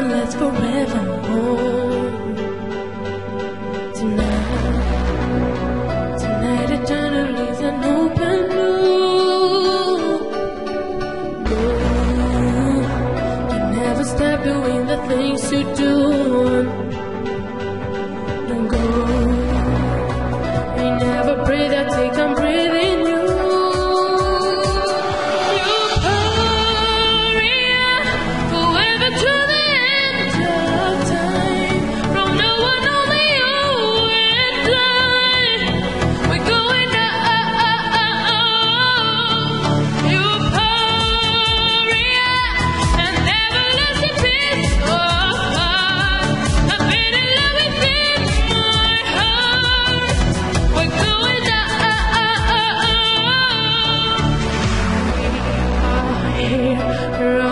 moment lasts forevermore. Tonight, tonight eternally is an open blue. No, you never stop doing the things you do. Don't go. We never pray that they come 让。